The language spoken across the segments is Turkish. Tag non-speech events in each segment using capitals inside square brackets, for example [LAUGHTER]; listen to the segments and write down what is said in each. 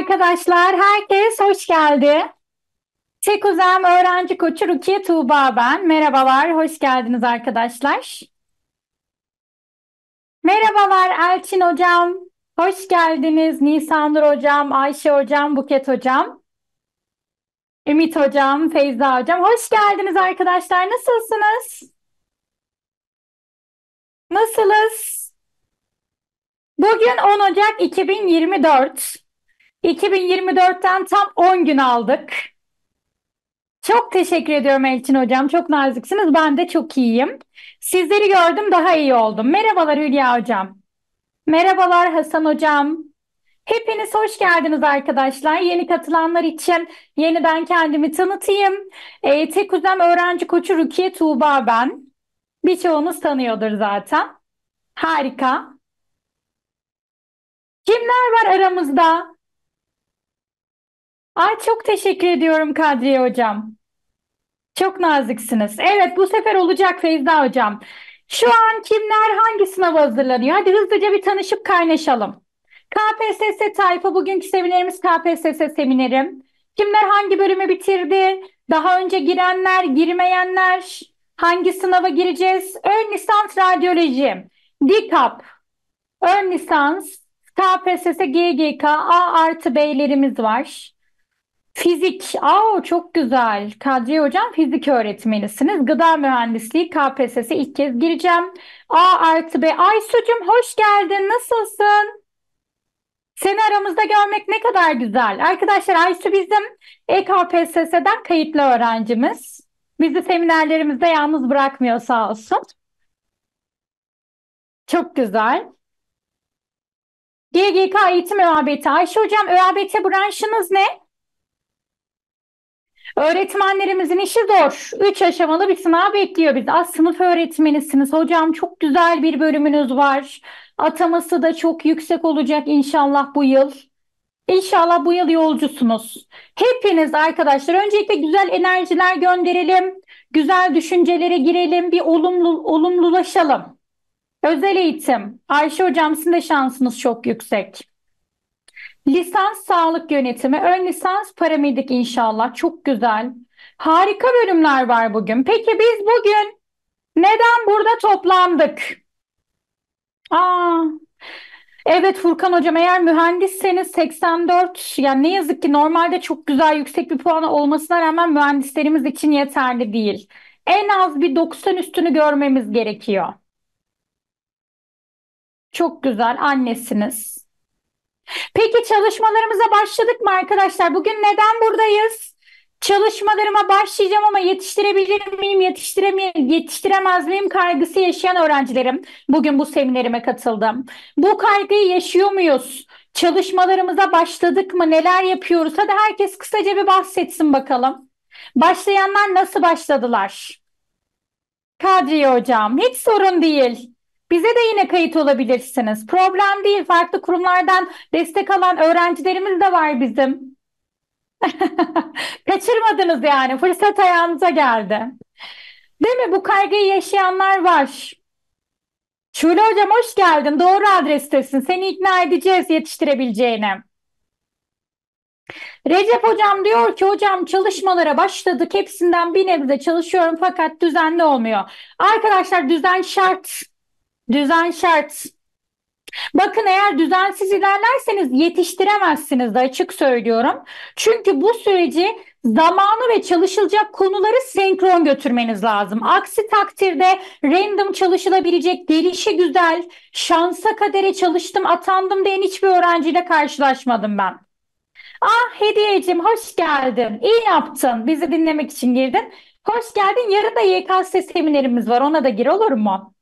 arkadaşlar. Herkes hoş geldi. Tekuzem öğrenci koçu Rukiye Tuğba ben. Merhabalar, hoş geldiniz arkadaşlar. Merhabalar Elçin hocam. Hoş geldiniz. Nisanur hocam, Ayşe hocam, Buket hocam. Ümit hocam, Feyza hocam. Hoş geldiniz arkadaşlar. Nasılsınız? Nasılız? Bugün 10 Ocak 2024. 2024'ten tam 10 gün aldık. Çok teşekkür ediyorum Elçin Hocam. Çok naziksiniz. Ben de çok iyiyim. Sizleri gördüm, daha iyi oldum. Merhabalar Hülya Hocam. Merhabalar Hasan Hocam. Hepiniz hoş geldiniz arkadaşlar. Yeni katılanlar için yeniden kendimi tanıtayım. Ee, tek uzam öğrenci koçu Rukiye Tuğba ben. Birçoğunuz tanıyordur zaten. Harika. Kimler var aramızda? Ay çok teşekkür ediyorum Kadriye Hocam. Çok naziksiniz. Evet bu sefer olacak Feyza Hocam. Şu an kimler hangi sınava hazırlanıyor? Hadi hızlıca bir tanışıp kaynaşalım. KPSS tayfa bugünkü seminerimiz KPSS seminerim. Kimler hangi bölümü bitirdi? Daha önce girenler, girmeyenler, hangi sınava gireceğiz? Ön lisans radyoloji, DİKAP, ön lisans, KPSS, GGK, A artı B'lerimiz var. Fizik, aa çok güzel. Kadriye Hocam fizik öğretmenisiniz. Gıda mühendisliği KPSS'e ilk kez gireceğim. A artı B. Aysu'cum hoş geldin. Nasılsın? Seni aramızda görmek ne kadar güzel. Arkadaşlar Aysu bizim EKPSS'den kayıtlı öğrencimiz. Bizi seminerlerimizde yalnız bırakmıyor sağ olsun. Çok güzel. GGK eğitim ÖABT. Ayşe Hocam ÖABT branşınız ne? Öğretmenlerimizin işi zor. Üç aşamalı bir sınav bekliyor bizi. Az sınıf öğretmenisiniz. Hocam çok güzel bir bölümünüz var. Ataması da çok yüksek olacak inşallah bu yıl. İnşallah bu yıl yolcusunuz. Hepiniz arkadaşlar öncelikle güzel enerjiler gönderelim. Güzel düşüncelere girelim. Bir olumlu, olumlulaşalım. Özel eğitim. Ayşe hocam sizin de şansınız çok yüksek. Lisans sağlık yönetimi, ön lisans paramedik inşallah. Çok güzel. Harika bölümler var bugün. Peki biz bugün neden burada toplandık? Aa, evet Furkan hocam eğer mühendisseniz 84 yani ne yazık ki normalde çok güzel yüksek bir puan olmasına rağmen mühendislerimiz için yeterli değil. En az bir 90 üstünü görmemiz gerekiyor. Çok güzel annesiniz. Peki çalışmalarımıza başladık mı arkadaşlar? Bugün neden buradayız? Çalışmalarıma başlayacağım ama yetiştirebilir miyim, yetiştiremeyim, yetiştiremez miyim kaygısı yaşayan öğrencilerim. Bugün bu seminerime katıldım. Bu kaygıyı yaşıyor muyuz? Çalışmalarımıza başladık mı? Neler yapıyoruz? Hadi herkes kısaca bir bahsetsin bakalım. Başlayanlar nasıl başladılar? Kadriye hocam, hiç sorun değil. Bize de yine kayıt olabilirsiniz. Problem değil. Farklı kurumlardan destek alan öğrencilerimiz de var bizim. [LAUGHS] Kaçırmadınız yani. Fırsat ayağınıza geldi. Değil mi? Bu kaygıyı yaşayanlar var. Şule hocam hoş geldin. Doğru adrestesin. Seni ikna edeceğiz yetiştirebileceğini. Recep hocam diyor ki hocam çalışmalara başladık. Hepsinden bir nebze çalışıyorum fakat düzenli olmuyor. Arkadaşlar düzen şart. Düzen şart. Bakın eğer düzensiz ilerlerseniz yetiştiremezsiniz de açık söylüyorum. Çünkü bu süreci zamanı ve çalışılacak konuları senkron götürmeniz lazım. Aksi takdirde random çalışılabilecek, gelişi güzel, şansa kadere çalıştım, atandım diyen hiçbir öğrenciyle karşılaşmadım ben. Ah Hediyeciğim hoş geldin. İyi yaptın. Bizi dinlemek için girdin. Hoş geldin. Yarın da YKS seminerimiz var. Ona da gir olur mu?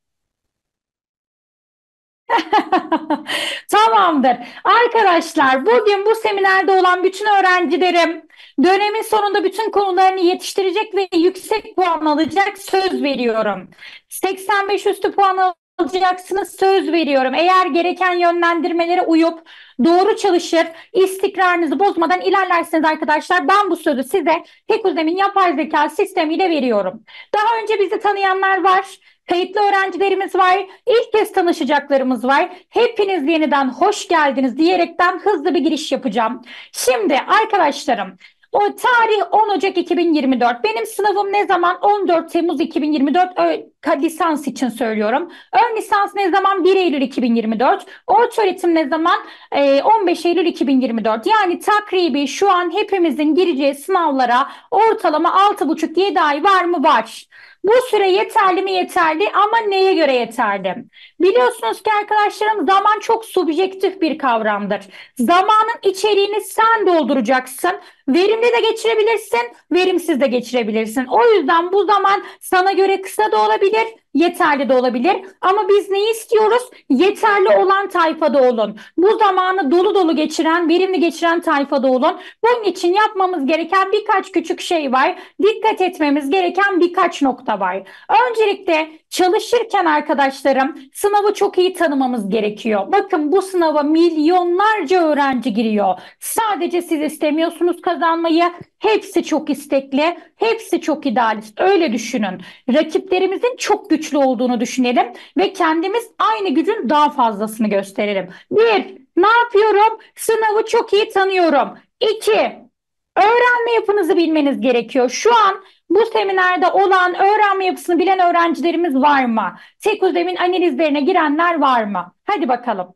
[LAUGHS] Tamamdır. Arkadaşlar bugün bu seminerde olan bütün öğrencilerim dönemin sonunda bütün konularını yetiştirecek ve yüksek puan alacak söz veriyorum. 85 üstü puan alacaksınız söz veriyorum. Eğer gereken yönlendirmelere uyup doğru çalışır, istikrarınızı bozmadan ilerlerseniz arkadaşlar ben bu sözü size Tekuzem'in yapay zeka sistemiyle veriyorum. Daha önce bizi tanıyanlar var. Kayıtlı öğrencilerimiz var. İlk kez tanışacaklarımız var. Hepiniz yeniden hoş geldiniz diyerekten hızlı bir giriş yapacağım. Şimdi arkadaşlarım o tarih 10 Ocak 2024. Benim sınavım ne zaman? 14 Temmuz 2024 lisans için söylüyorum. Ön lisans ne zaman? 1 Eylül 2024. Orta öğretim ne zaman? 15 Eylül 2024. Yani takribi şu an hepimizin gireceği sınavlara ortalama 6,5-7 ay var mı? Var. Bu süre yeterli mi? Yeterli ama neye göre yeterli? Biliyorsunuz ki arkadaşlarım zaman çok subjektif bir kavramdır. Zamanın içeriğini sen dolduracaksın. Verimli de geçirebilirsin, verimsiz de geçirebilirsin. O yüzden bu zaman sana göre kısa da olabilir, yeterli de olabilir. Ama biz ne istiyoruz? Yeterli olan tayfada olun. Bu zamanı dolu dolu geçiren, verimli geçiren tayfada olun. Bunun için yapmamız gereken birkaç küçük şey var. Dikkat etmemiz gereken birkaç nokta var. Öncelikle çalışırken arkadaşlarım sınavı çok iyi tanımamız gerekiyor. Bakın bu sınava milyonlarca öğrenci giriyor. Sadece siz istemiyorsunuz kazanmayı. Hepsi çok istekli, hepsi çok idealist. Öyle düşünün. Rakiplerimizin çok güçlü olduğunu düşünelim ve kendimiz aynı gücün daha fazlasını gösterelim. Bir, ne yapıyorum? Sınavı çok iyi tanıyorum. İki, öğrenme yapınızı bilmeniz gerekiyor. Şu an bu seminerde olan öğrenme yapısını bilen öğrencilerimiz var mı? Tek ödemin analizlerine girenler var mı? Hadi bakalım.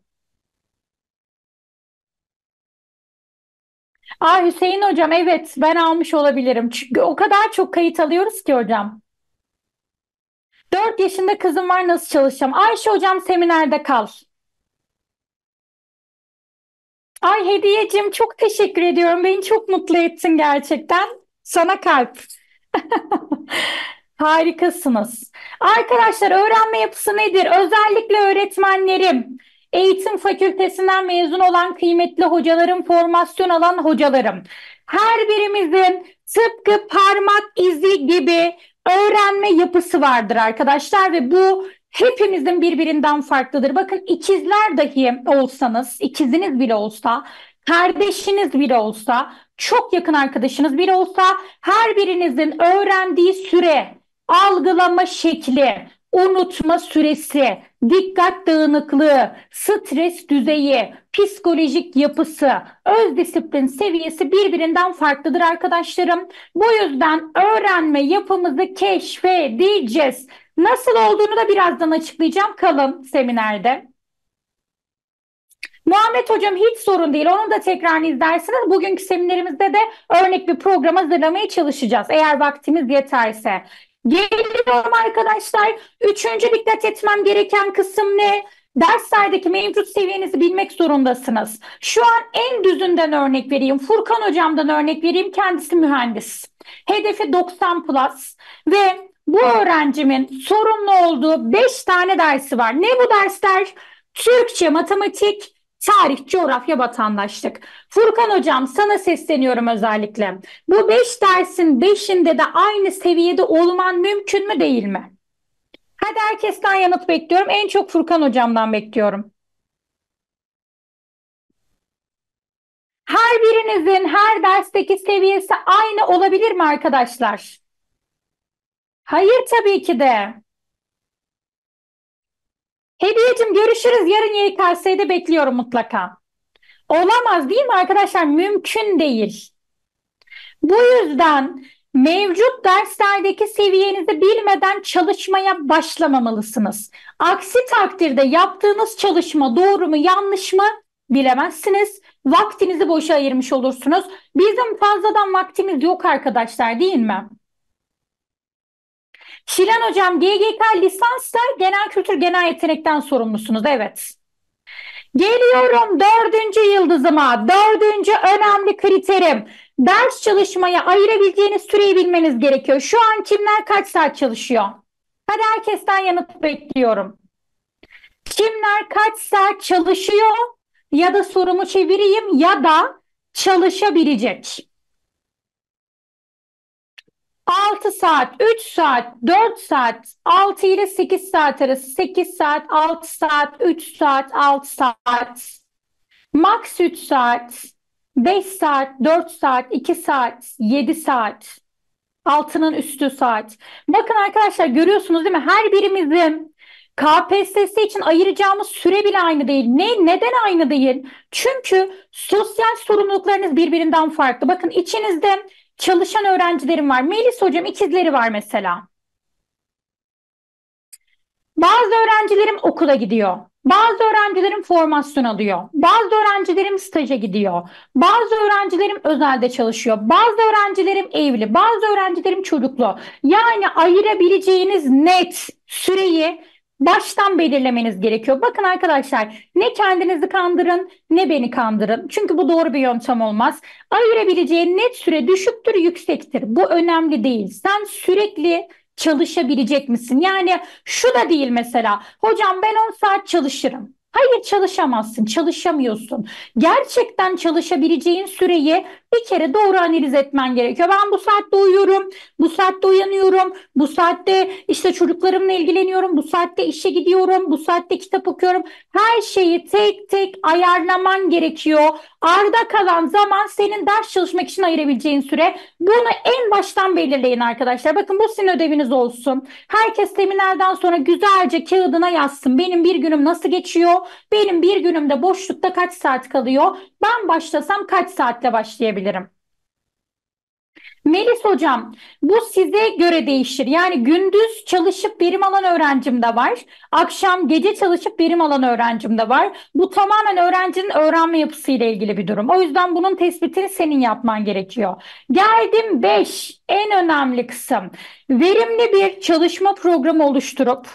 Aa Hüseyin hocam evet ben almış olabilirim. Çünkü o kadar çok kayıt alıyoruz ki hocam. 4 yaşında kızım var nasıl çalışacağım? Ayşe hocam seminerde kal. Ay Hediyeciğim çok teşekkür ediyorum. Beni çok mutlu ettin gerçekten. Sana kalp. [LAUGHS] Harikasınız. Arkadaşlar öğrenme yapısı nedir? Özellikle öğretmenlerim, eğitim fakültesinden mezun olan kıymetli hocalarım, formasyon alan hocalarım. Her birimizin tıpkı parmak izi gibi öğrenme yapısı vardır arkadaşlar ve bu hepimizin birbirinden farklıdır. Bakın ikizler dahi olsanız, ikiziniz bile olsa, kardeşiniz bile olsa, çok yakın arkadaşınız bile olsa her birinizin öğrendiği süre, algılama şekli, unutma süresi, dikkat dağınıklığı, stres düzeyi, psikolojik yapısı, öz disiplin seviyesi birbirinden farklıdır arkadaşlarım. Bu yüzden öğrenme yapımızı keşfedeceğiz. Nasıl olduğunu da birazdan açıklayacağım. Kalın seminerde. Muhammed Hocam hiç sorun değil. Onun da tekrarını izlersiniz. Bugünkü seminerimizde de örnek bir program hazırlamaya çalışacağız. Eğer vaktimiz yeterse. Geliyorum arkadaşlar. Üçüncü dikkat etmem gereken kısım ne? Derslerdeki mevcut seviyenizi bilmek zorundasınız. Şu an en düzünden örnek vereyim. Furkan hocamdan örnek vereyim. Kendisi mühendis. Hedefi 90 plus ve bu öğrencimin sorumlu olduğu 5 tane dersi var. Ne bu dersler? Türkçe, matematik, tarih, coğrafya, vatandaşlık. Furkan hocam sana sesleniyorum özellikle. Bu 5 dersin 5'inde de aynı seviyede olman mümkün mü değil mi? Hadi herkesten yanıt bekliyorum. En çok Furkan hocamdan bekliyorum. Her birinizin her dersteki seviyesi aynı olabilir mi arkadaşlar? Hayır tabii ki de. Hediyeciğim görüşürüz. Yarın YKS'de bekliyorum mutlaka. Olamaz değil mi arkadaşlar? Mümkün değil. Bu yüzden mevcut derslerdeki seviyenizi bilmeden çalışmaya başlamamalısınız. Aksi takdirde yaptığınız çalışma doğru mu yanlış mı bilemezsiniz. Vaktinizi boşa ayırmış olursunuz. Bizim fazladan vaktimiz yok arkadaşlar değil mi? Şilan hocam GGK lisansta genel kültür genel yetenekten sorumlusunuz. Evet. Geliyorum dördüncü yıldızıma. Dördüncü önemli kriterim. Ders çalışmaya ayırabileceğiniz süreyi bilmeniz gerekiyor. Şu an kimler kaç saat çalışıyor? Hadi herkesten yanıt bekliyorum. Kimler kaç saat çalışıyor ya da sorumu çevireyim ya da çalışabilecek? 6 saat, 3 saat, 4 saat, 6 ile 8 saat arası, 8 saat, 6 saat, 3 saat, 6 saat. Max 3 saat, 5 saat, 4 saat, 2 saat, 7 saat. Altının üstü saat. Bakın arkadaşlar görüyorsunuz değil mi? Her birimizin KPSS için ayıracağımız süre bile aynı değil. Ne, neden aynı değil? Çünkü sosyal sorumluluklarınız birbirinden farklı. Bakın içinizde çalışan öğrencilerim var. Melis hocam ikizleri var mesela. Bazı öğrencilerim okula gidiyor. Bazı öğrencilerim formasyon alıyor. Bazı öğrencilerim staja gidiyor. Bazı öğrencilerim özelde çalışıyor. Bazı öğrencilerim evli. Bazı öğrencilerim çocuklu. Yani ayırabileceğiniz net süreyi baştan belirlemeniz gerekiyor. Bakın arkadaşlar ne kendinizi kandırın ne beni kandırın. Çünkü bu doğru bir yöntem olmaz. Ayırabileceğin net süre düşüktür, yüksektir. Bu önemli değil. Sen sürekli çalışabilecek misin? Yani şu da değil mesela. Hocam ben 10 saat çalışırım. Hayır çalışamazsın, çalışamıyorsun. Gerçekten çalışabileceğin süreyi bir kere doğru analiz etmen gerekiyor. Ben bu saatte uyuyorum, bu saatte uyanıyorum, bu saatte işte çocuklarımla ilgileniyorum, bu saatte işe gidiyorum, bu saatte kitap okuyorum. Her şeyi tek tek ayarlaman gerekiyor. Arda kalan zaman senin ders çalışmak için ayırabileceğin süre. Bunu en baştan belirleyin arkadaşlar. Bakın bu sizin ödeviniz olsun. Herkes seminerden sonra güzelce kağıdına yazsın. Benim bir günüm nasıl geçiyor? Benim bir günümde boşlukta kaç saat kalıyor? Ben başlasam kaç saatte başlayabilirim? Melis hocam, bu size göre değişir. Yani gündüz çalışıp verim alan öğrencim de var. Akşam gece çalışıp verim alan öğrencim de var. Bu tamamen öğrencinin öğrenme yapısıyla ilgili bir durum. O yüzden bunun tespitini senin yapman gerekiyor. Geldim 5 en önemli kısım. Verimli bir çalışma programı oluşturup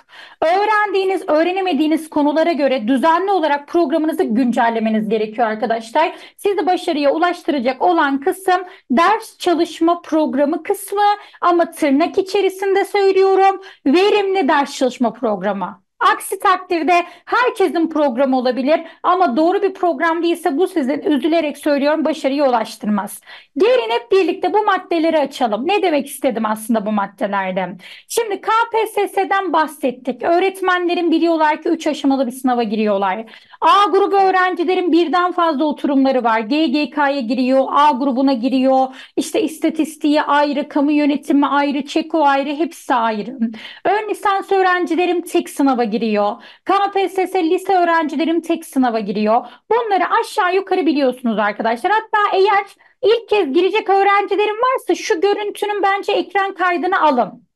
öğrendiğiniz, öğrenemediğiniz konulara göre düzenli olarak programınızı güncellemeniz gerekiyor arkadaşlar. Sizi başarıya ulaştıracak olan kısım ders çalışma programı kısmı ama tırnak içerisinde söylüyorum verimli ders çalışma programı. Aksi takdirde herkesin programı olabilir ama doğru bir program değilse bu sizin üzülerek söylüyorum başarıya ulaştırmaz. Gelin hep birlikte bu maddeleri açalım. Ne demek istedim aslında bu maddelerde? Şimdi KPSS'den bahsettik. Öğretmenlerin biliyorlar ki 3 aşamalı bir sınava giriyorlar. A grubu öğrencilerin birden fazla oturumları var. GGK'ya giriyor, A grubuna giriyor. İşte istatistiği ayrı, kamu yönetimi ayrı, çeko ayrı, hepsi ayrı. Ön lisans öğrencilerim tek sınava giriyor. KPSS lise öğrencilerim tek sınava giriyor. Bunları aşağı yukarı biliyorsunuz arkadaşlar. Hatta eğer ilk kez girecek öğrencilerim varsa şu görüntünün bence ekran kaydını alın.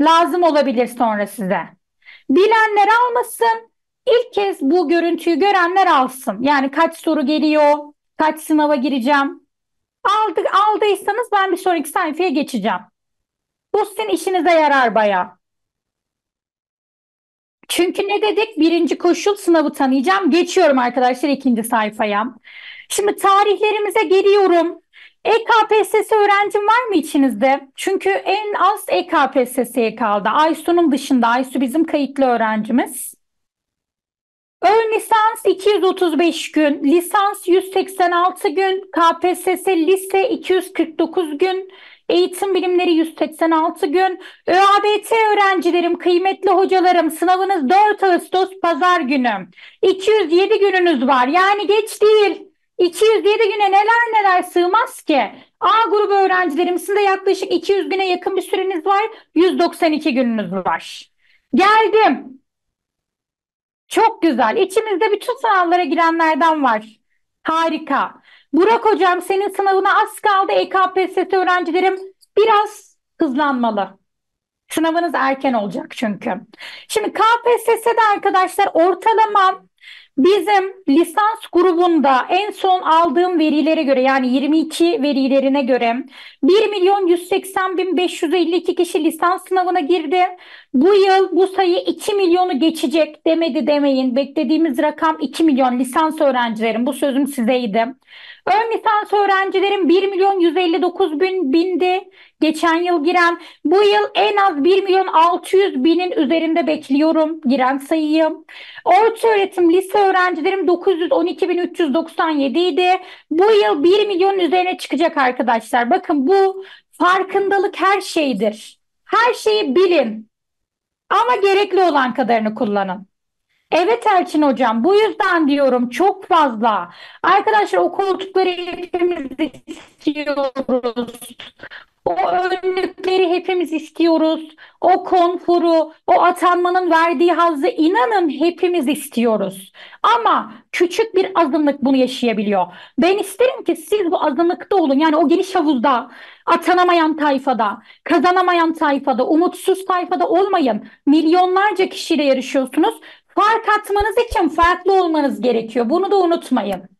Lazım olabilir sonra size. Bilenler almasın. İlk kez bu görüntüyü görenler alsın. Yani kaç soru geliyor, kaç sınava gireceğim. Aldık, aldıysanız ben bir sonraki sayfaya geçeceğim. Bu sizin işinize yarar bayağı. Çünkü ne dedik? Birinci koşul sınavı tanıyacağım. Geçiyorum arkadaşlar ikinci sayfaya. Şimdi tarihlerimize geliyorum. EKPSS öğrencim var mı içinizde? Çünkü en az EKPSS'ye kaldı. Aysu'nun dışında. Aysu bizim kayıtlı öğrencimiz. Ön lisans 235 gün, lisans 186 gün, KPSS lise 249 gün, Eğitim bilimleri 186 gün. ÖABT öğrencilerim, kıymetli hocalarım sınavınız 4 Ağustos pazar günü. 207 gününüz var. Yani geç değil. 207 güne neler neler sığmaz ki. A grubu öğrencilerimizin de yaklaşık 200 güne yakın bir süreniz var. 192 gününüz var. Geldim. Çok güzel. İçimizde bütün sınavlara girenlerden var. Harika. Burak hocam senin sınavına az kaldı. EKPSS öğrencilerim biraz hızlanmalı. Sınavınız erken olacak çünkü. Şimdi KPSS'de arkadaşlar ortalama Bizim lisans grubunda en son aldığım verilere göre yani 22 verilerine göre 1 milyon 180 bin 552 kişi lisans sınavına girdi. Bu yıl bu sayı 2 milyonu geçecek demedi demeyin. Beklediğimiz rakam 2 milyon lisans öğrencilerim. Bu sözüm sizeydi. Ön lisans öğrencilerim 1 milyon 159 bin bindi. Geçen yıl giren bu yıl en az 1 milyon 600 binin üzerinde bekliyorum giren sayıyı. Orta öğretim lise öğrencilerim 912 bin 397 idi. Bu yıl 1 milyon üzerine çıkacak arkadaşlar. Bakın bu farkındalık her şeydir. Her şeyi bilin ama gerekli olan kadarını kullanın. Evet Elçin hocam, bu yüzden diyorum çok fazla. Arkadaşlar o koltukları hepimiz istiyoruz. O önlükleri hepimiz istiyoruz. O konforu, o atanmanın verdiği hazzı inanın hepimiz istiyoruz. Ama küçük bir azınlık bunu yaşayabiliyor. Ben isterim ki siz bu azınlıkta olun. Yani o geniş havuzda, atanamayan tayfada, kazanamayan tayfada, umutsuz tayfada olmayın. Milyonlarca kişiyle yarışıyorsunuz. Fark atmanız için farklı olmanız gerekiyor. Bunu da unutmayın.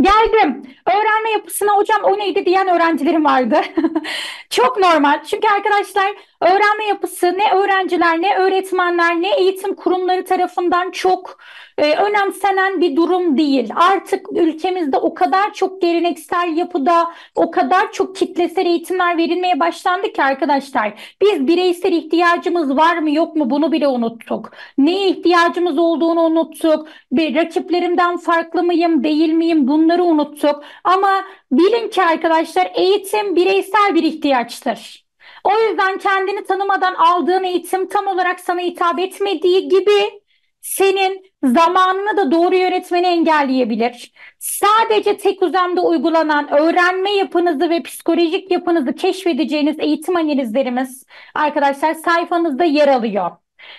Geldim. Öğrenme yapısına hocam o neydi diyen öğrencilerim vardı. [LAUGHS] Çok normal. Çünkü arkadaşlar öğrenme yapısı ne öğrenciler, ne öğretmenler, ne eğitim kurumları tarafından çok e, önemsenen bir durum değil. Artık ülkemizde o kadar çok geleneksel yapıda, o kadar çok kitlesel eğitimler verilmeye başlandı ki arkadaşlar. Biz bireysel ihtiyacımız var mı yok mu bunu bile unuttuk. Neye ihtiyacımız olduğunu unuttuk. Bir rakiplerimden farklı mıyım, değil miyim bunları unuttuk. Ama bilin ki arkadaşlar eğitim bireysel bir ihtiyaçtır. O yüzden kendini tanımadan aldığın eğitim tam olarak sana hitap etmediği gibi senin zamanını da doğru yönetmeni engelleyebilir. Sadece tek uzamda uygulanan öğrenme yapınızı ve psikolojik yapınızı keşfedeceğiniz eğitim analizlerimiz arkadaşlar sayfanızda yer alıyor.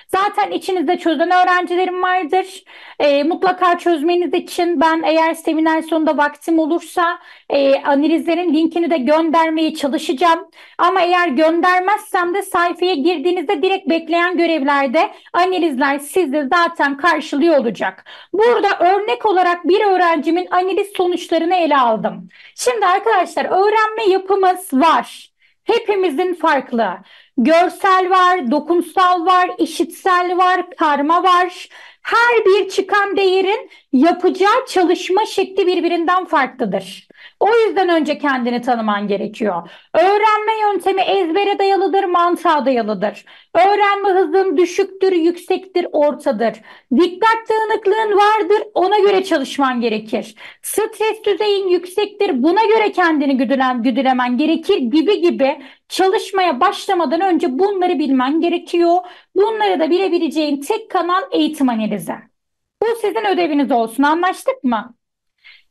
Zaten içinizde çözen öğrencilerim vardır. E, mutlaka çözmeniz için ben eğer seminer sonunda vaktim olursa e, analizlerin linkini de göndermeye çalışacağım. Ama eğer göndermezsem de sayfaya girdiğinizde direkt bekleyen görevlerde analizler sizi zaten karşılıyor olacak. Burada örnek olarak bir öğrencimin analiz sonuçlarını ele aldım. Şimdi arkadaşlar öğrenme yapımız var. Hepimizin farklı. Görsel var, dokunsal var, işitsel var, karma var. Her bir çıkan değerin yapacağı çalışma şekli birbirinden farklıdır. O yüzden önce kendini tanıman gerekiyor. Öğrenme yöntemi ezbere dayalıdır, mantığa dayalıdır. Öğrenme hızın düşüktür, yüksektir, ortadır. Dikkat dağınıklığın vardır, ona göre çalışman gerekir. Stres düzeyin yüksektir, buna göre kendini güdülen, güdülemen gerekir gibi gibi çalışmaya başlamadan önce bunları bilmen gerekiyor. Bunları da bilebileceğin tek kanal eğitim analizi. Bu sizin ödeviniz olsun. Anlaştık mı?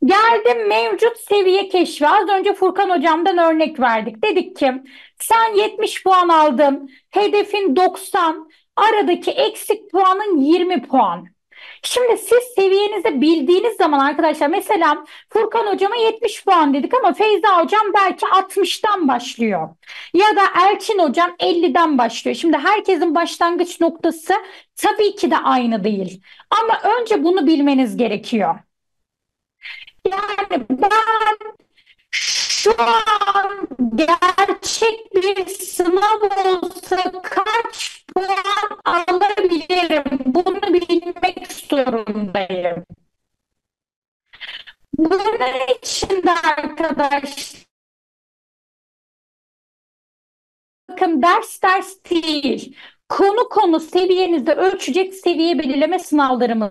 Geldim mevcut seviye keşfi. Az önce Furkan hocamdan örnek verdik. Dedik ki sen 70 puan aldın. Hedefin 90. Aradaki eksik puanın 20 puan. Şimdi siz seviyenizi bildiğiniz zaman arkadaşlar mesela Furkan hocama 70 puan dedik ama Feyza hocam belki 60'tan başlıyor. Ya da Elçin hocam 50'den başlıyor. Şimdi herkesin başlangıç noktası tabii ki de aynı değil. Ama önce bunu bilmeniz gerekiyor. Yani ben şu an gerçek bir sınav olsa kaç puan alabilirim? Bunu bilmek zorundayım. Bunun için de arkadaş bakın ders ders değil. Konu konu seviyenizde ölçecek seviye belirleme sınavlarımız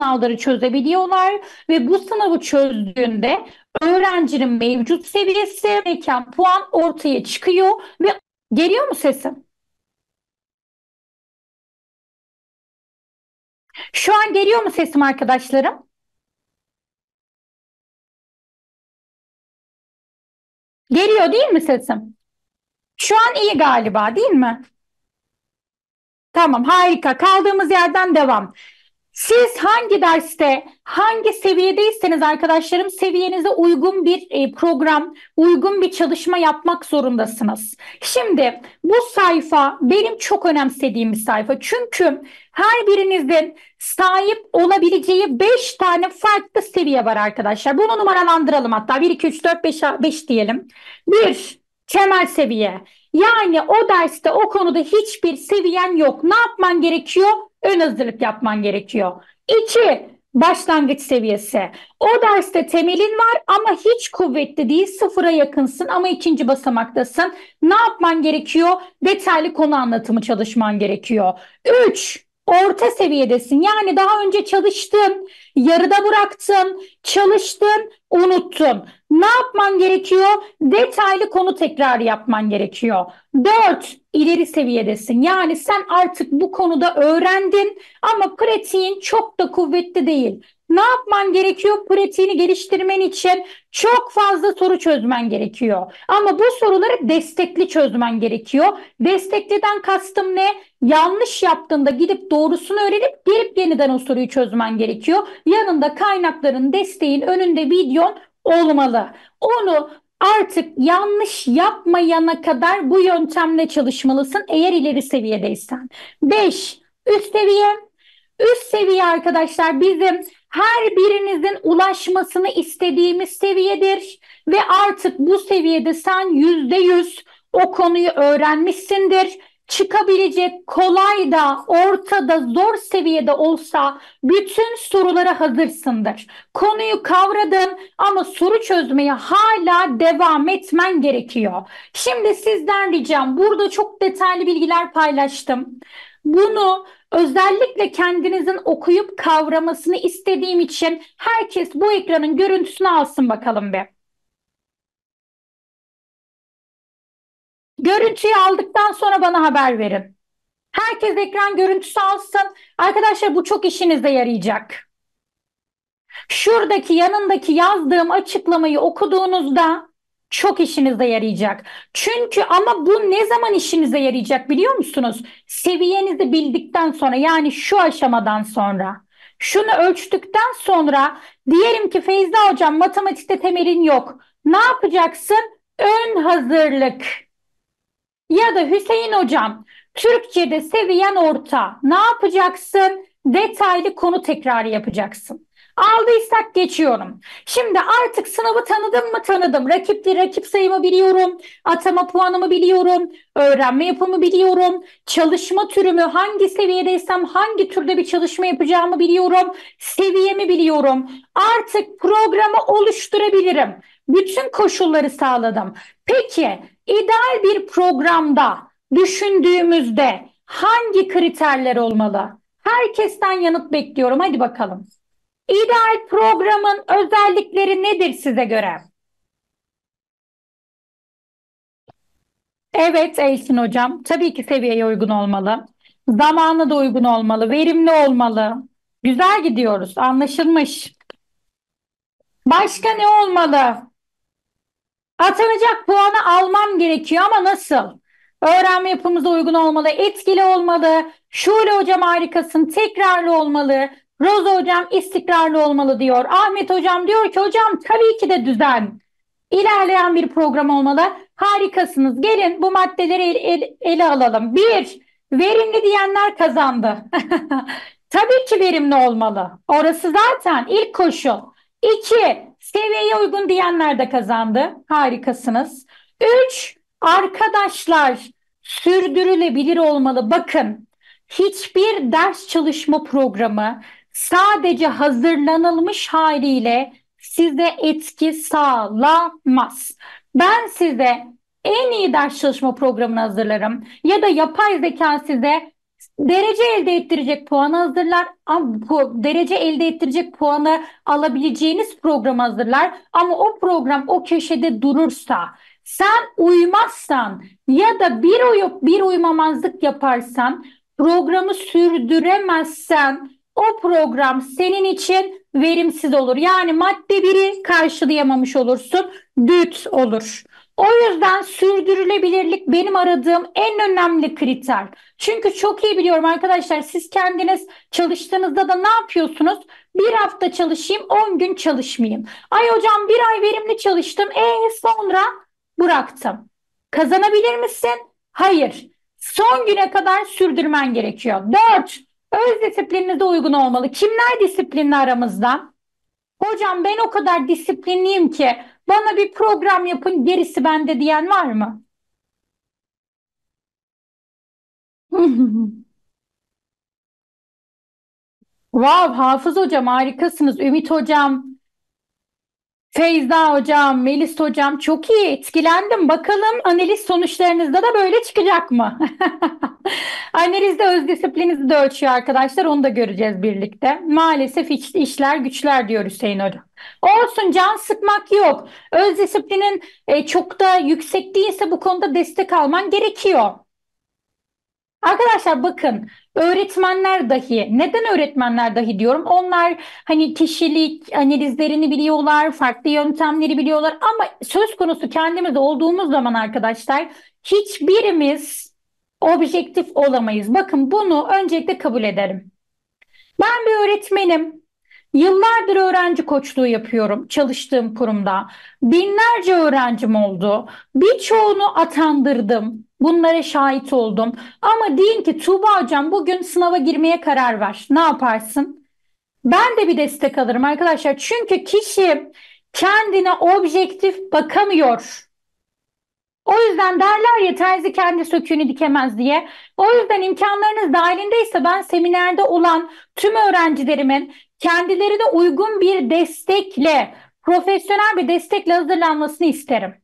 sınavları çözebiliyorlar ve bu sınavı çözdüğünde öğrencinin mevcut seviyesi mekan puan ortaya çıkıyor ve geliyor mu sesim? Şu an geliyor mu sesim arkadaşlarım? Geliyor değil mi sesim? Şu an iyi galiba değil mi? Tamam harika. Kaldığımız yerden devam. Siz hangi derste, hangi seviyedeyseniz arkadaşlarım seviyenize uygun bir e, program, uygun bir çalışma yapmak zorundasınız. Şimdi bu sayfa benim çok önemsediğim bir sayfa. Çünkü her birinizin sahip olabileceği 5 tane farklı seviye var arkadaşlar. Bunu numaralandıralım hatta 1, 2, 3, 4, 5, 5 diyelim. 1. Temel seviye. Yani o derste o konuda hiçbir seviyen yok. Ne yapman gerekiyor? Ön hazırlık yapman gerekiyor. İki, başlangıç seviyesi. O derste temelin var ama hiç kuvvetli değil, sıfıra yakınsın ama ikinci basamaktasın. Ne yapman gerekiyor? Detaylı konu anlatımı çalışman gerekiyor. Üç, orta seviyedesin. Yani daha önce çalıştın, yarıda bıraktın, çalıştın, unuttun. Ne yapman gerekiyor? Detaylı konu tekrarı yapman gerekiyor. Dört, ileri seviyedesin. Yani sen artık bu konuda öğrendin ama pratiğin çok da kuvvetli değil. Ne yapman gerekiyor? Pratiğini geliştirmen için çok fazla soru çözmen gerekiyor. Ama bu soruları destekli çözmen gerekiyor. Destekliden kastım ne? Yanlış yaptığında gidip doğrusunu öğrenip gelip yeniden o soruyu çözmen gerekiyor. Yanında kaynakların, desteğin, önünde videon olmalı. Onu artık yanlış yapmayana kadar bu yöntemle çalışmalısın eğer ileri seviyedeysen. 5. Üst seviye. Üst seviye arkadaşlar bizim her birinizin ulaşmasını istediğimiz seviyedir ve artık bu seviyede sen yüzde yüz o konuyu öğrenmişsindir çıkabilecek kolay da ortada zor seviyede olsa bütün sorulara hazırsındır. Konuyu kavradın ama soru çözmeye hala devam etmen gerekiyor. Şimdi sizden ricam burada çok detaylı bilgiler paylaştım. Bunu özellikle kendinizin okuyup kavramasını istediğim için herkes bu ekranın görüntüsünü alsın bakalım bir. Görüntüyü aldıktan sonra bana haber verin. Herkes ekran görüntüsü alsın. Arkadaşlar bu çok işinize yarayacak. Şuradaki yanındaki yazdığım açıklamayı okuduğunuzda çok işinize yarayacak. Çünkü ama bu ne zaman işinize yarayacak biliyor musunuz? Seviyenizi bildikten sonra yani şu aşamadan sonra. Şunu ölçtükten sonra diyelim ki Feyza hocam matematikte temelin yok. Ne yapacaksın? Ön hazırlık. Ya da Hüseyin hocam Türkçe'de seviyen orta. Ne yapacaksın? Detaylı konu tekrarı yapacaksın. Aldıysak geçiyorum. Şimdi artık sınavı tanıdım mı tanıdım. Rakipli rakip sayımı biliyorum. Atama puanımı biliyorum. Öğrenme yapımı biliyorum. Çalışma türümü hangi seviyedeysem hangi türde bir çalışma yapacağımı biliyorum. Seviyemi biliyorum. Artık programı oluşturabilirim. Bütün koşulları sağladım. Peki ideal bir programda düşündüğümüzde hangi kriterler olmalı? Herkesten yanıt bekliyorum. Hadi bakalım. İdeal programın özellikleri nedir size göre? Evet Elsin hocam. Tabii ki seviyeye uygun olmalı. Zamanı da uygun olmalı. Verimli olmalı. Güzel gidiyoruz. Anlaşılmış. Başka ne olmalı? Atanacak puanı almam gerekiyor ama nasıl? Öğrenme yapımıza uygun olmalı, etkili olmalı. Şule hocam harikasın, tekrarlı olmalı. Roz hocam istikrarlı olmalı diyor. Ahmet hocam diyor ki hocam tabii ki de düzen. İlerleyen bir program olmalı. Harikasınız. Gelin bu maddeleri ele, ele, ele alalım. Bir, verimli diyenler kazandı. [LAUGHS] tabii ki verimli olmalı. Orası zaten ilk koşul. İki, seviyeye uygun diyenler de kazandı. Harikasınız. Üç, arkadaşlar sürdürülebilir olmalı. Bakın, hiçbir ders çalışma programı sadece hazırlanılmış haliyle size etki sağlamaz. Ben size en iyi ders çalışma programını hazırlarım ya da yapay zeka size derece elde ettirecek puanı hazırlar. Bu derece elde ettirecek puanı alabileceğiniz program hazırlar. Ama o program o köşede durursa, sen uymazsan ya da bir uyup bir uymamazlık yaparsan, programı sürdüremezsen o program senin için verimsiz olur. Yani madde biri karşılayamamış olursun, düt olur. O yüzden sürdürülebilirlik benim aradığım en önemli kriter. Çünkü çok iyi biliyorum arkadaşlar siz kendiniz çalıştığınızda da ne yapıyorsunuz? Bir hafta çalışayım, 10 gün çalışmayayım. Ay hocam bir ay verimli çalıştım, e sonra bıraktım. Kazanabilir misin? Hayır. Son güne kadar sürdürmen gerekiyor. 4. Öz disiplininize uygun olmalı. Kimler disiplinli aramızda? Hocam ben o kadar disiplinliyim ki bana bir program yapın gerisi bende diyen var mı? [LAUGHS] Wow, Hafız hocam harikasınız. Ümit hocam, Feyza hocam, Melis hocam çok iyi etkilendim. Bakalım analiz sonuçlarınızda da böyle çıkacak mı? [LAUGHS] Analizde öz disiplininizi de ölçüyor arkadaşlar. Onu da göreceğiz birlikte. Maalesef iç, işler güçler diyor Hüseyin hocam. Olsun can sıkmak yok. Öz disiplinin e, çok da yüksek değilse bu konuda destek alman gerekiyor. Arkadaşlar bakın öğretmenler dahi neden öğretmenler dahi diyorum onlar hani kişilik analizlerini biliyorlar farklı yöntemleri biliyorlar ama söz konusu kendimiz olduğumuz zaman arkadaşlar hiçbirimiz objektif olamayız. Bakın bunu öncelikle kabul ederim. Ben bir öğretmenim. Yıllardır öğrenci koçluğu yapıyorum çalıştığım kurumda. Binlerce öğrencim oldu. Birçoğunu atandırdım. Bunlara şahit oldum. Ama deyin ki Tuğba hocam bugün sınava girmeye karar ver. Ne yaparsın? Ben de bir destek alırım arkadaşlar. Çünkü kişi kendine objektif bakamıyor. O yüzden derler ya terzi kendi söküğünü dikemez diye. O yüzden imkanlarınız dahilindeyse ben seminerde olan tüm öğrencilerimin kendilerine uygun bir destekle, profesyonel bir destekle hazırlanmasını isterim.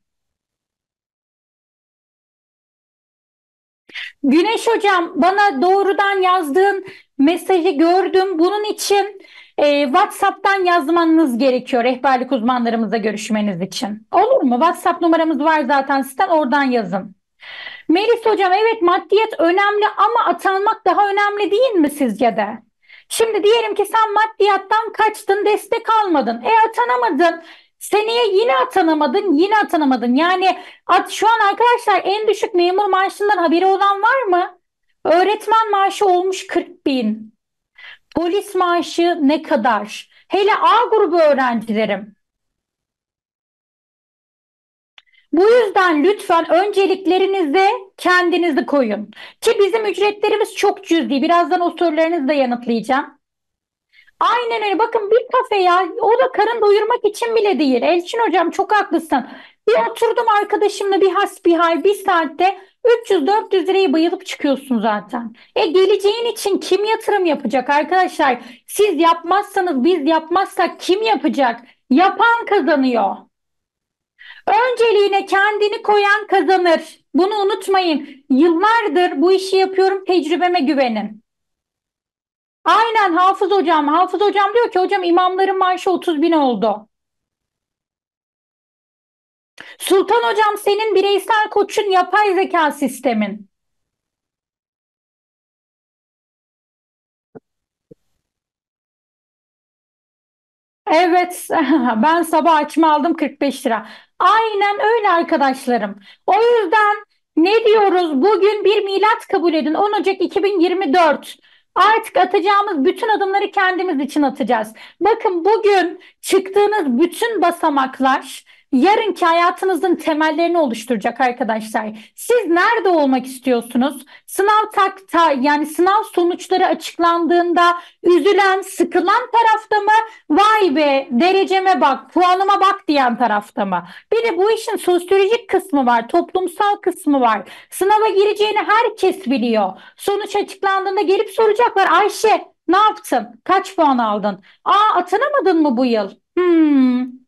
Güneş hocam bana doğrudan yazdığın mesajı gördüm. Bunun için e, WhatsApp'tan yazmanız gerekiyor rehberlik uzmanlarımızla görüşmeniz için. Olur mu? WhatsApp numaramız var zaten sizden oradan yazın. Melis hocam evet maddiyet önemli ama atanmak daha önemli değil mi sizce de? Şimdi diyelim ki sen maddiyattan kaçtın, destek almadın. E atanamadın. Seneye yine atanamadın, yine atanamadın. Yani at, şu an arkadaşlar en düşük memur maaşından haberi olan var mı? Öğretmen maaşı olmuş 40 bin. Polis maaşı ne kadar? Hele A grubu öğrencilerim. Bu yüzden lütfen önceliklerinize kendinizi koyun. Ki bizim ücretlerimiz çok cüzi. Birazdan o sorularınızı da yanıtlayacağım. Aynen öyle. Bakın bir kafe ya o da karın doyurmak için bile değil. Elçin hocam çok haklısın. Bir oturdum arkadaşımla bir hasbihal bir saatte 300-400 lirayı bayılıp çıkıyorsun zaten. E geleceğin için kim yatırım yapacak arkadaşlar? Siz yapmazsanız biz yapmazsak kim yapacak? Yapan kazanıyor. Önceliğine kendini koyan kazanır. Bunu unutmayın. Yıllardır bu işi yapıyorum. Tecrübeme güvenin. Aynen Hafız hocam. Hafız hocam diyor ki hocam imamların maaşı 30 bin oldu. Sultan hocam senin bireysel koçun yapay zeka sistemin. Evet, [LAUGHS] ben sabah açma aldım 45 lira. Aynen öyle arkadaşlarım. O yüzden ne diyoruz? Bugün bir milat kabul edin. 10 Ocak 2024. Artık atacağımız bütün adımları kendimiz için atacağız. Bakın bugün çıktığınız bütün basamaklar yarınki hayatınızın temellerini oluşturacak arkadaşlar. Siz nerede olmak istiyorsunuz? Sınav takta yani sınav sonuçları açıklandığında üzülen, sıkılan tarafta mı? Vay be dereceme bak, puanıma bak diyen tarafta mı? Bir de bu işin sosyolojik kısmı var, toplumsal kısmı var. Sınava gireceğini herkes biliyor. Sonuç açıklandığında gelip soracaklar Ayşe ne yaptın? Kaç puan aldın? Aa atanamadın mı bu yıl? Hmm.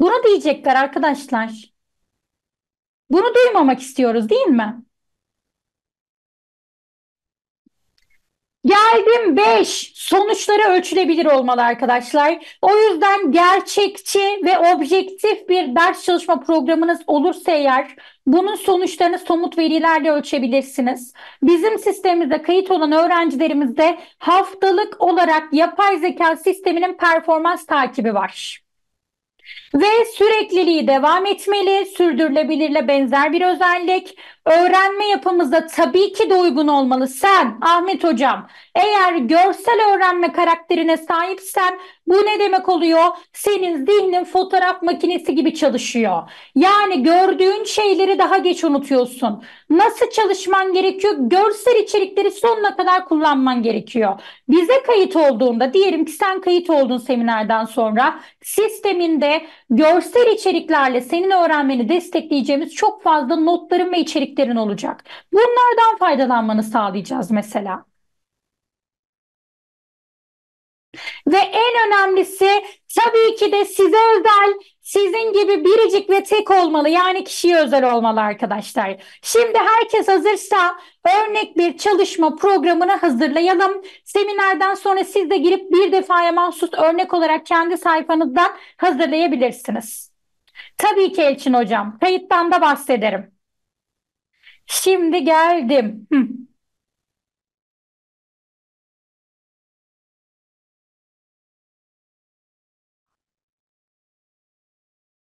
Bunu diyecekler arkadaşlar. Bunu duymamak istiyoruz değil mi? Geldim 5. Sonuçları ölçülebilir olmalı arkadaşlar. O yüzden gerçekçi ve objektif bir ders çalışma programınız olursa eğer bunun sonuçlarını somut verilerle ölçebilirsiniz. Bizim sistemimizde kayıt olan öğrencilerimizde haftalık olarak yapay zeka sisteminin performans takibi var. Ve sürekliliği devam etmeli, sürdürülebilirle benzer bir özellik. Öğrenme yapımızda tabii ki de uygun olmalı. Sen Ahmet Hocam eğer görsel öğrenme karakterine sahipsen bu ne demek oluyor? Senin zihnin fotoğraf makinesi gibi çalışıyor. Yani gördüğün şeyleri daha geç unutuyorsun. Nasıl çalışman gerekiyor? Görsel içerikleri sonuna kadar kullanman gerekiyor. Bize kayıt olduğunda diyelim ki sen kayıt oldun seminerden sonra sisteminde görsel içeriklerle senin öğrenmeni destekleyeceğimiz çok fazla notların ve içeriklerin olacak. Bunlardan faydalanmanı sağlayacağız mesela. Ve en önemlisi tabii ki de size özel, sizin gibi biricik ve tek olmalı. Yani kişiye özel olmalı arkadaşlar. Şimdi herkes hazırsa örnek bir çalışma programını hazırlayalım. Seminerden sonra siz de girip bir defaya mahsus örnek olarak kendi sayfanızdan hazırlayabilirsiniz. Tabii ki Elçin Hocam. Kayıttan da bahsederim. Şimdi geldim. Hı.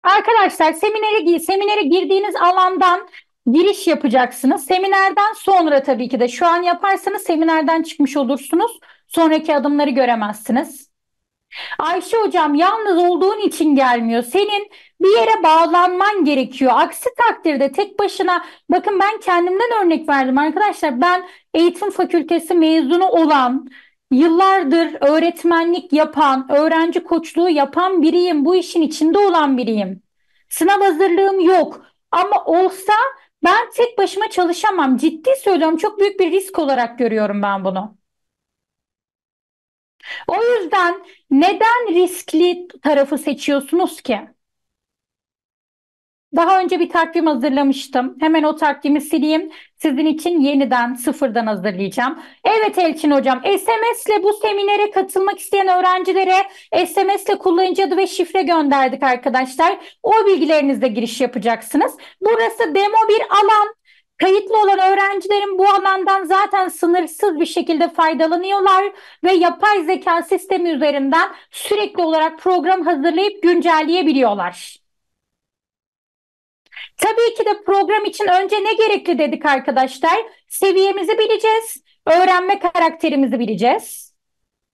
Arkadaşlar seminere, seminere girdiğiniz alandan giriş yapacaksınız. Seminerden sonra tabii ki de şu an yaparsanız seminerden çıkmış olursunuz. Sonraki adımları göremezsiniz. Ayşe hocam yalnız olduğun için gelmiyor. Senin bir yere bağlanman gerekiyor. Aksi takdirde tek başına bakın ben kendimden örnek verdim arkadaşlar. Ben eğitim fakültesi mezunu olan, yıllardır öğretmenlik yapan, öğrenci koçluğu yapan biriyim. Bu işin içinde olan biriyim. Sınav hazırlığım yok. Ama olsa ben tek başıma çalışamam. Ciddi söylüyorum. Çok büyük bir risk olarak görüyorum ben bunu. O yüzden neden riskli tarafı seçiyorsunuz ki? Daha önce bir takvim hazırlamıştım. Hemen o takvimi sileyim. Sizin için yeniden sıfırdan hazırlayacağım. Evet Elçin Hocam, SMS ile bu seminere katılmak isteyen öğrencilere SMS ile kullanıcı adı ve şifre gönderdik arkadaşlar. O bilgilerinizle giriş yapacaksınız. Burası demo bir alan. Kayıtlı olan öğrencilerin bu alandan zaten sınırsız bir şekilde faydalanıyorlar ve yapay zeka sistemi üzerinden sürekli olarak program hazırlayıp güncelleyebiliyorlar. Tabii ki de program için önce ne gerekli dedik arkadaşlar? Seviyemizi bileceğiz, öğrenme karakterimizi bileceğiz.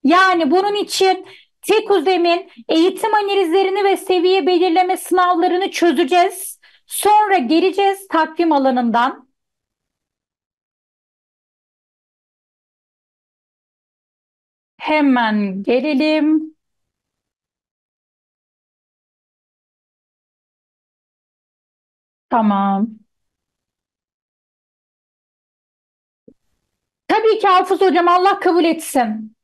Yani bunun için tek uzemin eğitim analizlerini ve seviye belirleme sınavlarını çözeceğiz. Sonra geleceğiz takvim alanından. Hemen gelelim. Tamam. Tabii ki Hafız Hocam Allah kabul etsin.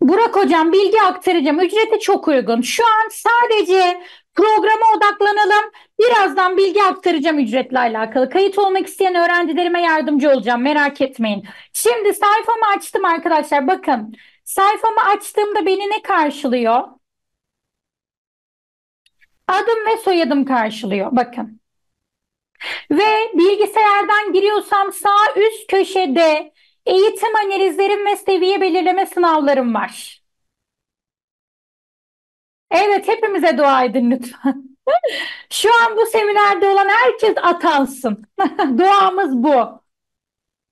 Burak Hocam bilgi aktaracağım. Ücreti çok uygun. Şu an sadece programa odaklanalım. Birazdan bilgi aktaracağım ücretle alakalı. Kayıt olmak isteyen öğrencilerime yardımcı olacağım. Merak etmeyin. Şimdi sayfamı açtım arkadaşlar. Bakın sayfamı açtığımda beni ne karşılıyor? Adım ve soyadım karşılıyor. Bakın. Ve bilgisayardan giriyorsam sağ üst köşede eğitim analizlerim ve seviye belirleme sınavlarım var. Evet, hepimize dua edin lütfen. [LAUGHS] Şu an bu seminerde olan herkes atansın. [LAUGHS] Duamız bu.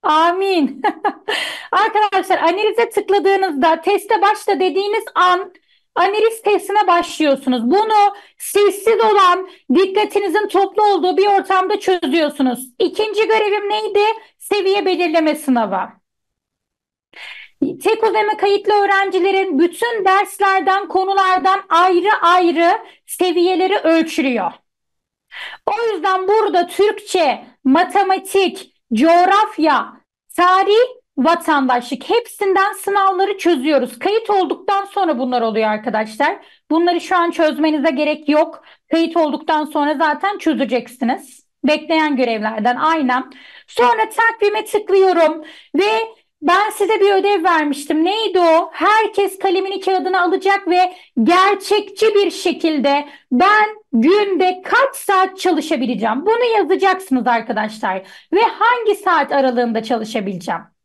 Amin. [LAUGHS] Arkadaşlar analize tıkladığınızda teste başla dediğiniz an analiz testine başlıyorsunuz. Bunu sessiz olan, dikkatinizin toplu olduğu bir ortamda çözüyorsunuz. İkinci görevim neydi? Seviye belirleme sınavı. Tek uzeme kayıtlı öğrencilerin bütün derslerden, konulardan ayrı ayrı seviyeleri ölçülüyor. O yüzden burada Türkçe, matematik, coğrafya, tarih, vatandaşlık hepsinden sınavları çözüyoruz. Kayıt olduktan sonra bunlar oluyor arkadaşlar. Bunları şu an çözmenize gerek yok. Kayıt olduktan sonra zaten çözeceksiniz. Bekleyen görevlerden aynen. Sonra takvime tıklıyorum ve ben size bir ödev vermiştim. Neydi o? Herkes kalemini kağıdını alacak ve gerçekçi bir şekilde ben günde kaç saat çalışabileceğim? Bunu yazacaksınız arkadaşlar. Ve hangi saat aralığında çalışabileceğim?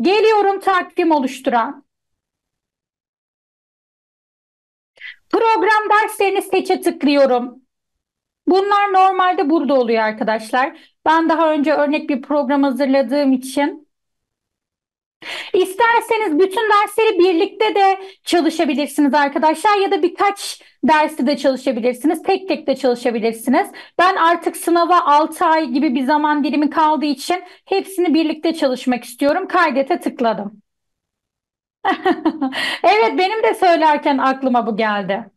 Geliyorum takvim oluşturan. Program derslerini seçe tıklıyorum. Bunlar normalde burada oluyor arkadaşlar. Ben daha önce örnek bir program hazırladığım için İsterseniz bütün dersleri birlikte de çalışabilirsiniz arkadaşlar ya da birkaç dersi de çalışabilirsiniz. Tek tek de çalışabilirsiniz. Ben artık sınava 6 ay gibi bir zaman dilimi kaldığı için hepsini birlikte çalışmak istiyorum. Kaydete tıkladım. [LAUGHS] Evet benim de söylerken aklıma bu geldi.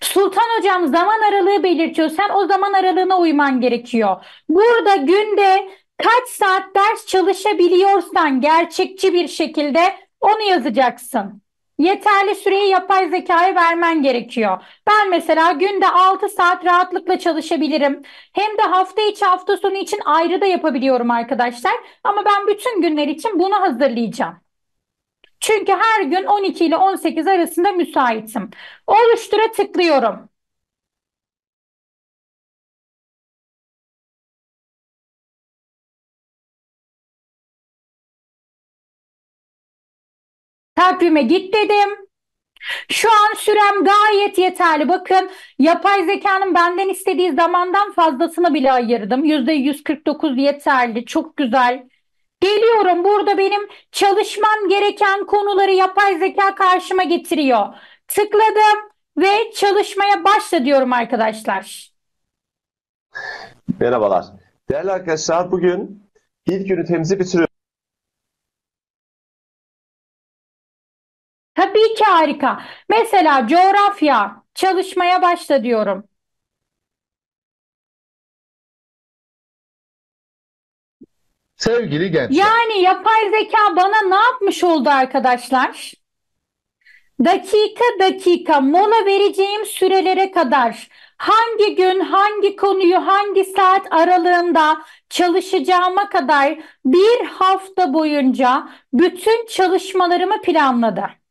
Sultan hocam zaman aralığı belirtiyor. Sen o zaman aralığına uyman gerekiyor. Burada günde Kaç saat ders çalışabiliyorsan gerçekçi bir şekilde onu yazacaksın. Yeterli süreyi yapay zekaya vermen gerekiyor. Ben mesela günde 6 saat rahatlıkla çalışabilirim. Hem de hafta içi hafta sonu için ayrı da yapabiliyorum arkadaşlar. Ama ben bütün günler için bunu hazırlayacağım. Çünkü her gün 12 ile 18 arasında müsaitim. Oluştura tıklıyorum. Takvime git dedim. Şu an sürem gayet yeterli. Bakın yapay zekanın benden istediği zamandan fazlasını bile ayırdım. %149 yeterli. Çok güzel. Geliyorum burada benim çalışmam gereken konuları yapay zeka karşıma getiriyor. Tıkladım ve çalışmaya başla diyorum arkadaşlar. Merhabalar. Değerli arkadaşlar bugün ilk ünitemizi bitiriyoruz. Tabii ki harika. Mesela coğrafya çalışmaya başla diyorum. Sevgili gençler, Yani yapay zeka bana ne yapmış oldu arkadaşlar? Dakika dakika mola vereceğim sürelere kadar hangi gün hangi konuyu hangi saat aralığında çalışacağıma kadar bir hafta boyunca bütün çalışmalarımı planladı.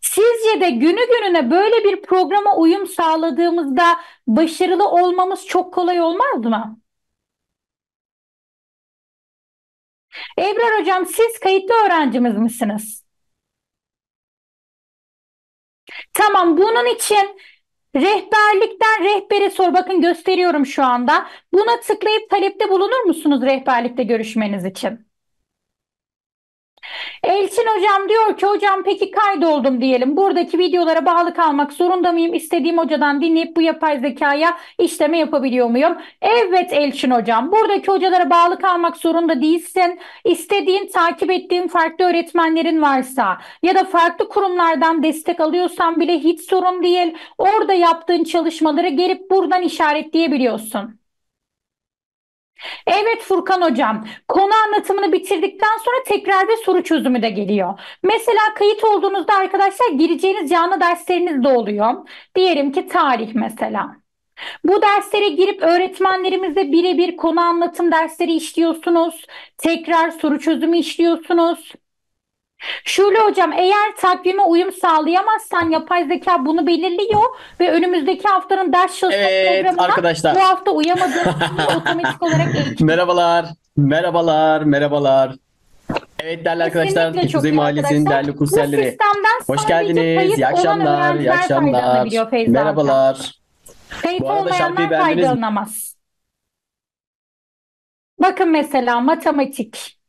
Sizce de günü gününe böyle bir programa uyum sağladığımızda başarılı olmamız çok kolay olmaz mı? Ebrar Hocam siz kayıtlı öğrencimiz misiniz? Tamam bunun için rehberlikten rehbere sor. Bakın gösteriyorum şu anda. Buna tıklayıp talepte bulunur musunuz rehberlikte görüşmeniz için? Elçin hocam diyor ki hocam peki kaydoldum diyelim. Buradaki videolara bağlı kalmak zorunda mıyım? İstediğim hocadan dinleyip bu yapay zekaya işleme yapabiliyor muyum? Evet Elçin hocam. Buradaki hocalara bağlı kalmak zorunda değilsin. İstediğin, takip ettiğin farklı öğretmenlerin varsa ya da farklı kurumlardan destek alıyorsan bile hiç sorun değil. Orada yaptığın çalışmaları gelip buradan işaretleyebiliyorsun. Evet Furkan hocam, konu anlatımını bitirdikten sonra tekrar bir soru çözümü de geliyor. Mesela kayıt olduğunuzda arkadaşlar gireceğiniz canlı dersleriniz de oluyor. Diyelim ki tarih mesela. Bu derslere girip öğretmenlerimizle birebir konu anlatım dersleri işliyorsunuz. Tekrar soru çözümü işliyorsunuz. Şule hocam eğer takvime uyum sağlayamazsan yapay zeka bunu belirliyor ve önümüzdeki haftanın ders çalışma Evet programına arkadaşlar. bu hafta uyamadığın otomatik [LAUGHS] olarak ekleyecek. Merhabalar, merhabalar, merhabalar. Evet değerli arkadaşlar, Kesinlikle çok Kuzey iyi Mahallesi'nin değerli sistemden Hoş geldiniz, iyi akşamlar, iyi akşamlar. Merhabalar. Kayıt Bu arada şarkıyı beğendiniz mi? Bakın mesela matematik.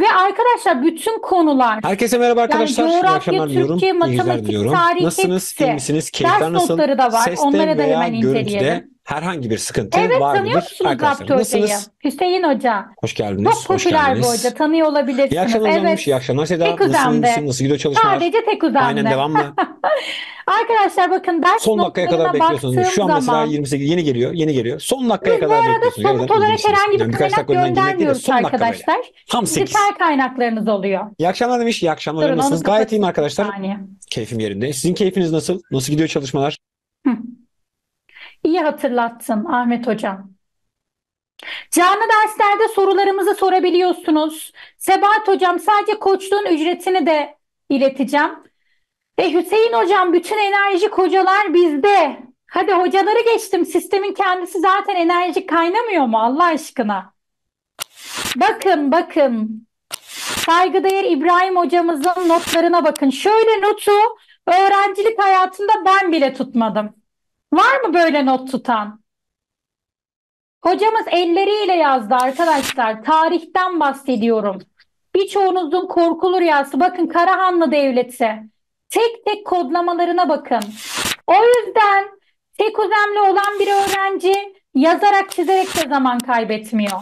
Ve arkadaşlar bütün konular Herkese merhaba yani arkadaşlar. İyi coğrafya, akşamlar diliyorum. Türkçe, İyi matematik, diliyorum. tarih Nasılsınız? İyi hepsi. misiniz? Keyifler Ders nasıl? notları da var. Seste Onlara da veya hemen görüntüde inceleyelim. Herhangi bir sıkıntı Evet var tanıyor mıdır musunuz arkadaşlar? Raptor Hoca'yı? Nasılsınız? Hüseyin Hoca. Hoş Çok geldiniz. Hoş popüler geldiniz. hoca. Tanıyor olabilirsiniz. İyi akşamlar Evet. olmuş. İyi akşamlar Seda. Tek uzamdı. iyisin? Nasıl gidiyor çalışmalar? Sadece tek uzamdı. Aynen devam mı? [LAUGHS] Arkadaşlar bakın ders Son dakikaya kadar bekliyorsunuz. Şu an mesela zaman 28 yeni geliyor. Yeni geliyor. Son dakikaya biz bu kadar arada bekliyorsunuz. somut Gerçekten olarak ilginçsiniz. herhangi bir kaynak de göndermiyoruz böyle. arkadaşlar. Tam 8. Dijital kaynaklarınız oluyor. İyi akşamlar demiş. İyi akşamlar. Durun Nasılsınız? Gayet iyiyim arkadaşlar. Keyfim yerinde. Sizin keyfiniz nasıl? Nasıl gidiyor çalışmalar? İyi hatırlattın Ahmet Hocam. Canlı derslerde sorularımızı sorabiliyorsunuz. Sebahat Hocam sadece koçluğun ücretini de ileteceğim. Ve Hüseyin Hocam bütün enerjik hocalar bizde. Hadi hocaları geçtim. Sistemin kendisi zaten enerji kaynamıyor mu Allah aşkına? Bakın bakın. Saygıdeğer İbrahim hocamızın notlarına bakın. Şöyle notu öğrencilik hayatında ben bile tutmadım. Var mı böyle not tutan? Hocamız elleriyle yazdı arkadaşlar. Tarihten bahsediyorum. Birçoğunuzun korkulu rüyası. Bakın Karahanlı Devleti. Tek tek kodlamalarına bakın. O yüzden tek önemli olan bir öğrenci yazarak çizerek de zaman kaybetmiyor.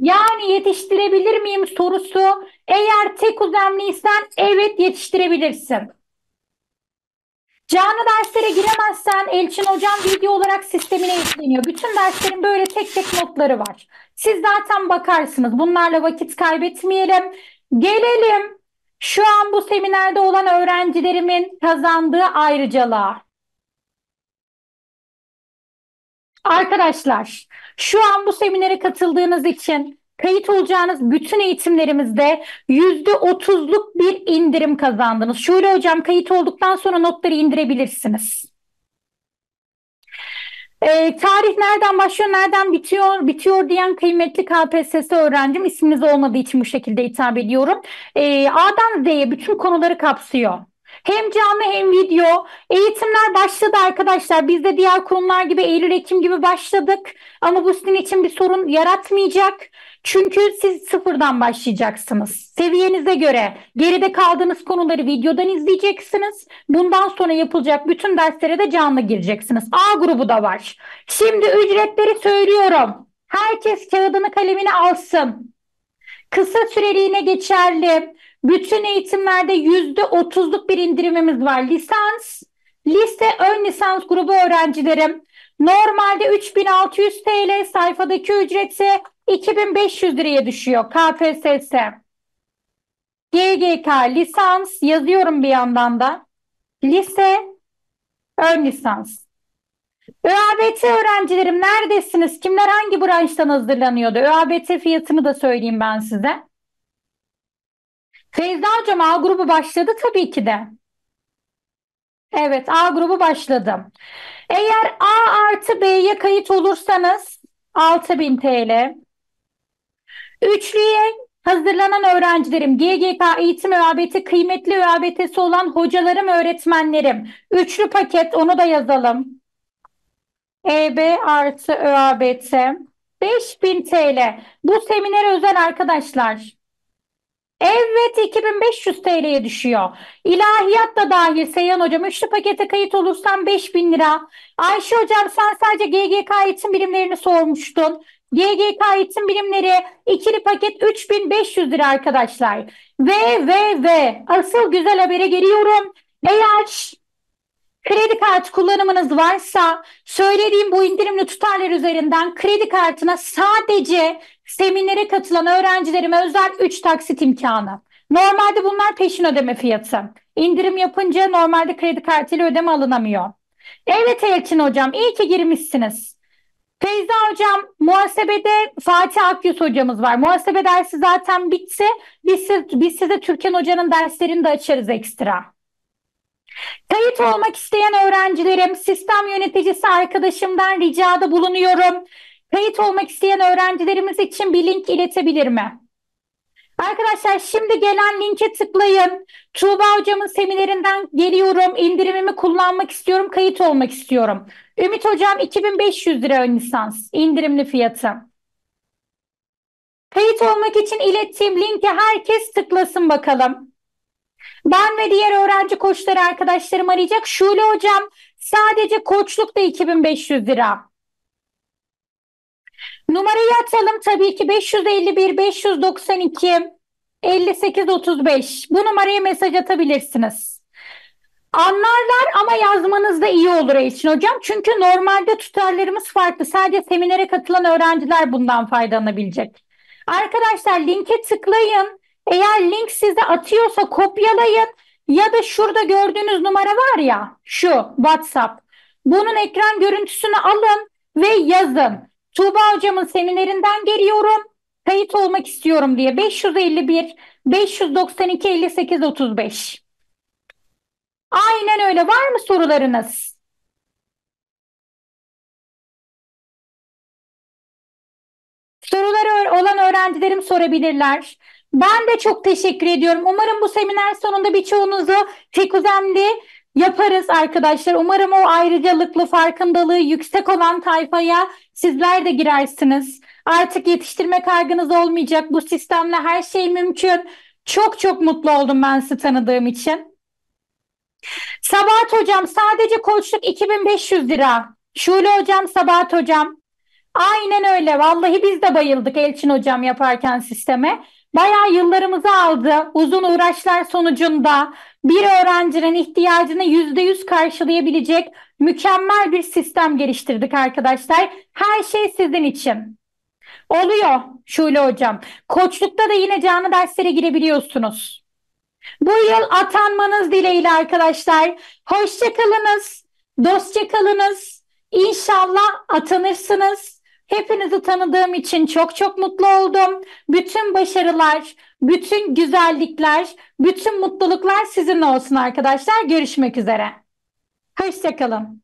Yani yetiştirebilir miyim sorusu eğer tek uzemliysen evet yetiştirebilirsin. Canlı derslere giremezsen Elçin Hocam video olarak sistemine yükleniyor. Bütün derslerin böyle tek tek notları var. Siz zaten bakarsınız. Bunlarla vakit kaybetmeyelim. Gelelim şu an bu seminerde olan öğrencilerimin kazandığı ayrıcalığa. Arkadaşlar, şu an bu seminere katıldığınız için kayıt olacağınız bütün eğitimlerimizde yüzde otuzluk bir indirim kazandınız. Şule hocam kayıt olduktan sonra notları indirebilirsiniz. Ee, tarih nereden başlıyor, nereden bitiyor, bitiyor diyen kıymetli KPSS öğrencim isminiz olmadığı için bu şekilde hitap ediyorum. Ee, A'dan Z'ye bütün konuları kapsıyor. Hem canlı hem video. Eğitimler başladı arkadaşlar. Biz de diğer kurumlar gibi Eylül-Ekim gibi başladık. Ama bu sizin için bir sorun yaratmayacak. Çünkü siz sıfırdan başlayacaksınız. Seviyenize göre geride kaldığınız konuları videodan izleyeceksiniz. Bundan sonra yapılacak bütün derslere de canlı gireceksiniz. A grubu da var. Şimdi ücretleri söylüyorum. Herkes kağıdını kalemini alsın. Kısa süreliğine geçerli. Bütün eğitimlerde yüzde otuzluk bir indirimimiz var. Lisans, lise ön lisans grubu öğrencilerim. Normalde 3600 TL sayfadaki ücreti 2500 liraya düşüyor KPSS. GGK lisans yazıyorum bir yandan da. Lise ön lisans. ÖABT öğrencilerim neredesiniz? Kimler hangi branştan hazırlanıyordu? ÖABT fiyatını da söyleyeyim ben size. Feyza Hocam A grubu başladı tabii ki de. Evet A grubu başladı. Eğer A artı B'ye kayıt olursanız 6000 TL. Üçlüye hazırlanan öğrencilerim, GGK eğitim ÖABT, kıymetli ÖABT'si olan hocalarım, öğretmenlerim. Üçlü paket onu da yazalım. EB artı ÖABT 5000 TL. Bu seminer özel arkadaşlar. Evet 2500 TL'ye düşüyor. İlahiyat da dahil Seyhan Hocam. Üçlü pakete kayıt olursan 5000 lira. Ayşe Hocam sen sadece GGK eğitim birimlerini sormuştun. GGK eğitim birimleri ikili paket 3500 lira arkadaşlar. Ve ve ve asıl güzel habere geliyorum. Eğer kredi kartı kullanımınız varsa söylediğim bu indirimli tutarlar üzerinden kredi kartına sadece seminere katılan öğrencilerime özel 3 taksit imkanı. Normalde bunlar peşin ödeme fiyatı. İndirim yapınca normalde kredi kartıyla ödeme alınamıyor. Evet Elçin Hocam iyi ki girmişsiniz. Feyza Hocam muhasebede Fatih Akyüz hocamız var. Muhasebe dersi zaten bitti. Biz, siz, biz size Türkan Hoca'nın derslerini de açarız ekstra. Kayıt olmak isteyen öğrencilerim, sistem yöneticisi arkadaşımdan ricada bulunuyorum. Kayıt olmak isteyen öğrencilerimiz için bir link iletebilir mi? Arkadaşlar şimdi gelen linke tıklayın. Tuğba hocamın seminerinden geliyorum. İndirimimi kullanmak istiyorum. Kayıt olmak istiyorum. Ümit hocam 2500 lira ön lisans. indirimli fiyatı. Kayıt olmak için ilettiğim linke herkes tıklasın bakalım. Ben ve diğer öğrenci koçları arkadaşlarım arayacak. Şule hocam sadece koçluk da 2500 lira. Numarayı atalım tabii ki 551 592 58 35. Bu numaraya mesaj atabilirsiniz. Anlarlar ama yazmanız da iyi olur Esin Hocam. Çünkü normalde tutarlarımız farklı. Sadece seminere katılan öğrenciler bundan faydalanabilecek. Arkadaşlar linke tıklayın. Eğer link size atıyorsa kopyalayın. Ya da şurada gördüğünüz numara var ya şu WhatsApp. Bunun ekran görüntüsünü alın ve yazın. Tuğba hocamın seminerinden geliyorum. Kayıt olmak istiyorum diye 551 592 58 35. Aynen öyle. Var mı sorularınız? Soruları olan öğrencilerim sorabilirler. Ben de çok teşekkür ediyorum. Umarım bu seminer sonunda birçoğunuzu tekuzemli yaparız arkadaşlar. Umarım o ayrıcalıklı farkındalığı yüksek olan tayfaya sizler de girersiniz. Artık yetiştirme kaygınız olmayacak. Bu sistemle her şey mümkün. Çok çok mutlu oldum ben sizi tanıdığım için. Sabahat hocam sadece koçluk 2500 lira. Şule hocam, Sabahat hocam. Aynen öyle. Vallahi biz de bayıldık Elçin hocam yaparken sisteme. Bayağı yıllarımızı aldı. Uzun uğraşlar sonucunda bir öğrencinin ihtiyacını %100 karşılayabilecek mükemmel bir sistem geliştirdik arkadaşlar. Her şey sizin için. Oluyor Şule Hocam. Koçlukta da yine canlı derslere girebiliyorsunuz. Bu yıl atanmanız dileğiyle arkadaşlar. Hoşça kalınız, dostça. İnşallah atanırsınız. Hepinizi tanıdığım için çok çok mutlu oldum. Bütün başarılar, bütün güzellikler, bütün mutluluklar sizinle olsun arkadaşlar. Görüşmek üzere. Hoşça kalın.